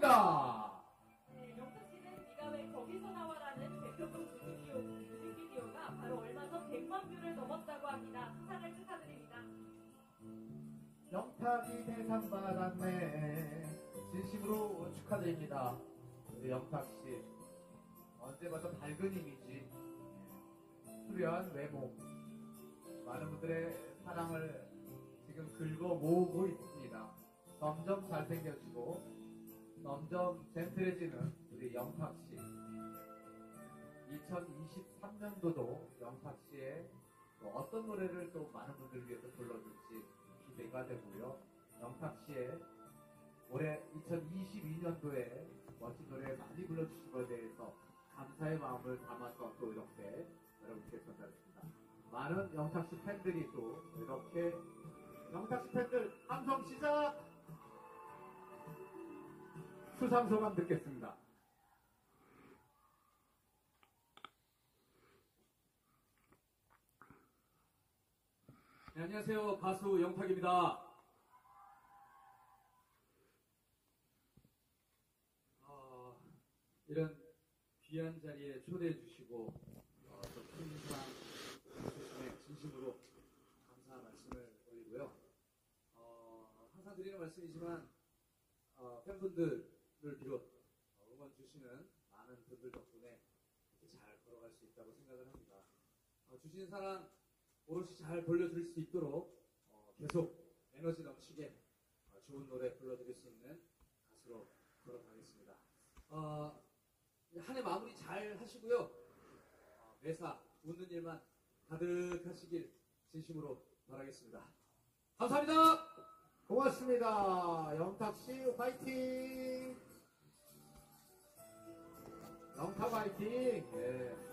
축하드립니다. 네, 영탁 씨는 네가 왜 거기서 나와라는 대표곡 뮤직비디오, 뮤직비디오가 바로 얼마 전 100만 뷰를 넘었다고 합니다. 수상을 축하드립니다. 영탁이 대상 받았네. 진심으로 축하드립니다. 우리 영탁 씨. 언제 봐도 밝은 이미지, 수려한 외모, 많은 분들의 사랑을 지금 긁어 모으고 있습니다. 점점 잘생겨지고, 점점 젠틀해지는 우리 영탁 씨. 2023년도도 영탁 씨의 또 어떤 노래를 또 많은 분들 위해서 불러줄지 기대가 되고요. 영탁 씨의 올해 2022년도에 멋진 노래 많이 불러주신 것에 대해서 감사의 마음을 담아서 또 이렇게 여러분께 전달했습니다. 많은 영탁 씨 팬들이 또 이렇게 영탁 씨 팬들 함성 시작! 수상 소감 듣겠습니다. 네, 안녕하세요. 가수 영탁입니다. 어, 이런 귀한 자리에 초대해 주시고 어, 또큰 사랑 주심에 진심으로 감사 말씀을 드리고요. 어, 항상 드리는 말씀이지만 어, 팬분들을 비롯 어, 응원 주시는 많은 분들 덕분에 이렇게 잘 걸어갈 수 있다고 생각을 합니다. 어, 주신 사랑 오롯이 잘 돌려드릴 수 있도록 어, 계속 에너지 넘치게 어, 좋은 노래 불러드릴 수 있는 가수로 걸어가겠습니다. 어, 한 해 마무리 잘 하시고요. 어, 매사 웃는 일만 가득하시길 진심으로 바라겠습니다. 감사합니다. 고맙습니다. 영탁 씨 화이팅! 영탁 화이팅! 예.